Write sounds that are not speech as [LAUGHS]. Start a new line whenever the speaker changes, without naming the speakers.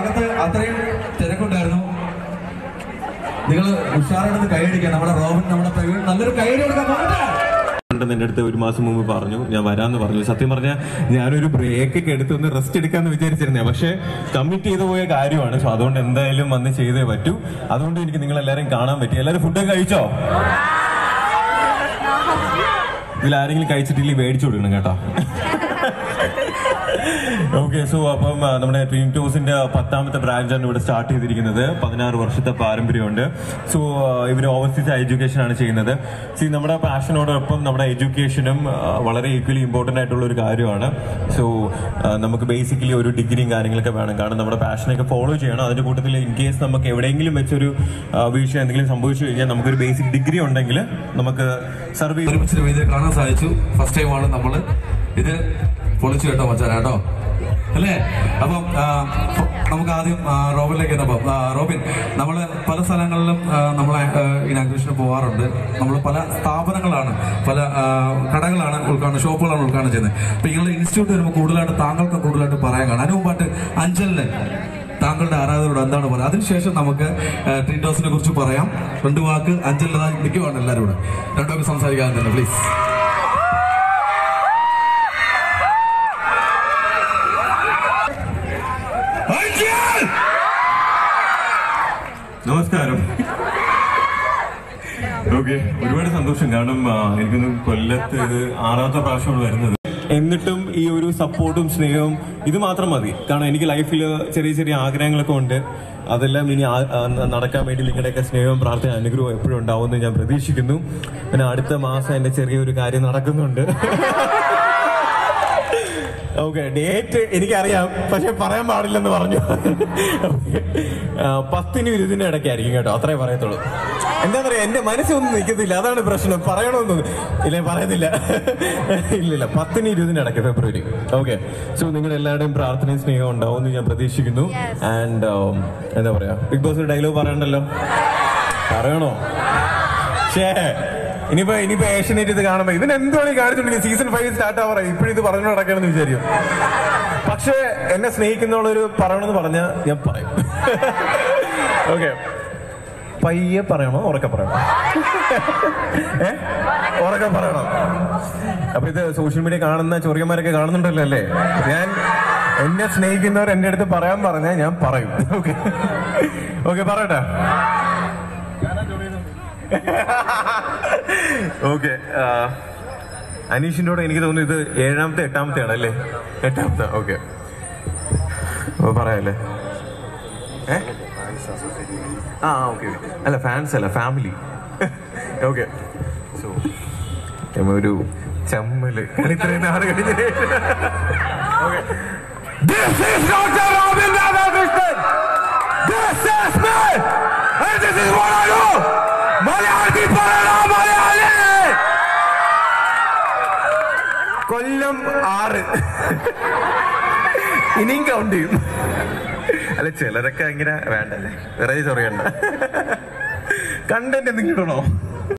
അകത്ത് അത്രയും തിരക്കുണ്ടായിരുന്നു. നിങ്ങൾ ഉഷാറെടുത്ത് കൈയടിക്കാൻ നമ്മുടെ റോബിൻ നമ്മുടെ നല്ലൊരു കൈയടി കൊടുക്കാൻ
ഉണ്ടെന്ന് അടുത്ത് ഒരു മാസം മുമ്പ് പറഞ്ഞു ഞാൻ വരാന്ന് പറഞ്ഞു. സത്യം പറഞ്ഞാൽ ഞാനൊരു ബ്രേക്ക് ഒക്കെ എടുത്ത് ഒന്ന് റെസ്റ്റ് എടുക്കാന്ന് വിചാരിച്ചിരുന്നേ പക്ഷേ കമ്മിറ്റ് ചെയ്തു പോയ കാര്യമാണ്. സോ അതുകൊണ്ട് എന്തായാലും വന്ന് ചെയ്തേ പറ്റൂ. അതുകൊണ്ട് എനിക്ക് നിങ്ങൾ എല്ലാവരും കാണാൻ പറ്റി. എല്ലാവരും ഫുഡൊക്കെ കഴിച്ചോ? ഇതിൽ ആരെങ്കിലും കഴിച്ചിട്ടില്ലെങ്കിൽ മേടിച്ചു കൊടുക്കണം കേട്ടോ. [LAUGHS] ഓക്കെ സോ അപ്പം നമ്മുടെ ഡ്രീം ടൂസിന്റെ പത്താമത്തെ ബ്രാഞ്ചാണ് ഇവിടെ സ്റ്റാർട്ട് ചെയ്തിരിക്കുന്നത്. പതിനാറ് വർഷത്തെ പാരമ്പര്യമുണ്ട്. സോ ഇവർ ഓവർസീസ് എഡ്യൂക്കേഷൻ ആണ് ചെയ്യുന്നത്. സി നമ്മുടെ പാഷനോടൊപ്പം നമ്മുടെ എഡ്യൂക്കേഷനും വളരെ ഈക്വലി ഇമ്പോർട്ടന്റ് ആയിട്ടുള്ള ഒരു കാര്യമാണ്. സോ നമുക്ക് ബേസിക്കലി ഒരു ഡിഗ്രിയും കാര്യങ്ങളൊക്കെ വേണം. കാരണം നമ്മുടെ പാഷനൊക്കെ ഫോളോ ചെയ്യണം. അതിന്റെ കൂട്ടത്തിൽ ഇൻ കേസ് നമുക്ക് എവിടെയെങ്കിലും വെച്ചൊരു വീഴ്ച എന്തെങ്കിലും സംഭവിച്ചു കഴിഞ്ഞാൽ നമുക്കൊരു ബേസിക് ഡിഗ്രി ഉണ്ടെങ്കിൽ നമുക്ക് സർവീസ്
കാണാൻ സാധിച്ചു. ഫസ്റ്റ് ടൈമാണ് നമ്മൾ ഇത് പൊളിച്ചു കേട്ടോ മച്ചാൻ കേട്ടോ? അല്ലേ? അപ്പം നമുക്ക് ആദ്യം റോബിനിലേക്ക് എത്തപ്പം ആ, റോബിൻ നമ്മൾ പല സ്ഥലങ്ങളിലും നമ്മളെ ഇനാഗ്രേഷന് പോകാറുണ്ട് നമ്മൾ പല സ്ഥാപനങ്ങളാണ് പല കടകളാണ് ഉൾക്കാണ് ഷോപ്പുകളാണ് ഉൾക്കാണ് ചെയ്യുന്നത്. അപ്പൊ നിങ്ങളുടെ ഇൻസ്റ്റിറ്റ്യൂട്ട് വരുമ്പോൾ കൂടുതലായിട്ട് താങ്കൾക്ക് കൂടുതലായിട്ട് പറയാൻ കാണാം. അതിന് മുമ്പായിട്ട് അഞ്ചലിന് താങ്കളുടെ ആരാധകരോട് എന്താണ് പറയുക? അതിനുശേഷം നമുക്ക് ട്രീറ്റോസിനെ കുറിച്ച് പറയാം. രണ്ടു വാക്ക് അഞ്ചലിന് നിൽക്കുവാണ് എല്ലാവരും കൂടെ. രണ്ടു വാക്ക് സംസാരിക്കാൻ തന്നെ പ്ലീസ്
നമസ്കാരം. ഓക്കെ ഒരുപാട് സന്തോഷം. കാരണം എനിക്കൊന്ന് കൊല്ലത്ത് ഇത് ആറാമത്തെ പ്രാവശ്യമാണ് വരുന്നത്. എന്നിട്ടും ഈ ഒരു സപ്പോർട്ടും സ്നേഹവും ഇത് മാത്രം മതി. കാരണം എനിക്ക് ലൈഫിൽ ചെറിയ ചെറിയ ആഗ്രഹങ്ങളൊക്കെ ഉണ്ട്. അതെല്ലാം ഇനി നടക്കാൻ വേണ്ടി നിങ്ങളുടെയൊക്കെ സ്നേഹവും പ്രാർത്ഥന അനുഗ്രഹവും എപ്പോഴും ഉണ്ടാവുമെന്ന് ഞാൻ പ്രതീക്ഷിക്കുന്നു. പിന്നെ അടുത്ത മാസം എന്റെ ചെറിയൊരു കാര്യം നടക്കുന്നുണ്ട്. ഓക്കെ ഡേറ്റ് എനിക്കറിയാം പക്ഷെ പറയാൻ പാടില്ലെന്ന് പറഞ്ഞു. പത്തിനും ഇരുപതിനും ഇടയ്ക്കായിരിക്കും കേട്ടോ അത്രേ പറയത്തുള്ളൂ. എന്താ പറയാ എന്റെ മനസ്സൊന്നും നിൽക്കത്തില്ല അതാണ് പ്രശ്നം. പറയണമെന്ന് ഇല്ല പറയുന്നില്ല ഇല്ല പത്തിന് ഇരുപതിന് ഇടയ്ക്ക് ഫെബ്രുവരി. ഓക്കെ സോ നിങ്ങൾ എല്ലാവരുടെയും പ്രാർത്ഥനയും സ്നേഹം ഉണ്ടാവും എന്ന് ഞാൻ പ്രതീക്ഷിക്കുന്നു. ആൻഡ് എന്താ പറയാ ബിഗ് ബോസ് ഡയലോഗ് പറയണ്ടല്ലോ? പറയണോ? ഷേ ഇനിയിപ്പോ ഇനിയിപ്പോ ഏഷ്യനേറ്റ് ഇത് കാണുമ്പോ ഇവൻ എന്താണ് ഈ കാണിച്ചോണ്ടെങ്കിൽ സീസൺ ഫൈവ് സ്റ്റാർട്ട് ആവാറ ഇപ്പോഴും ഇത് പറഞ്ഞു നടക്കണമെന്ന് വിചാരിക്കും. പക്ഷേ എന്നെ സ്നേഹിക്കുന്നവളൊരു പറയണമെന്ന് പറഞ്ഞ ഞാൻ പറയും. ഓക്കെ പയ്യെ പറയണോ? ഉറക്കെ പറയണോ? ഏ? ഉറക്കെ പറയണോ? അപ്പൊ ഇത് സോഷ്യൽ മീഡിയ കാണുന്ന ചൊറിയന്മാരൊക്കെ കാണുന്നുണ്ടല്ലോ അല്ലേ? ഞാൻ എന്നെ സ്നേഹിക്കുന്നവർ എന്റെ അടുത്ത് പറയാൻ പറഞ്ഞാൽ ഞാൻ പറയും. ഓക്കെ ഓക്കെ പറയട്ടെ. ഓക്കെ അനീഷിന്റെ എനിക്ക് തോന്നുന്നു ഇത് ഏഴാമത്തെ എട്ടാമത്തെ ആണ് അല്ലേ? എട്ടാമത്തെ ഓക്കെ അപ്പോൾ പറയാല്ലേ? ആ ഓക്കെ അല്ല ഫാൻസ് അല്ല ഫാമിലി ഓക്കെ സോ ഒരു ചമ്മൽ. കളിത്രയും നാട് okay
This is a Robin Radhakrishnan!
കൊല്ലം ആറ്. ഇനിയും കൗണ്ട് ചെയ്യും. അല്ല ചിലരൊക്കെ ഇങ്ങനെ വേണ്ടല്ലേ? വെറൈറ്റി ചൊറിയണ്ട കണ്ടന്റ് എന്തെങ്കിലും ഇടണോ?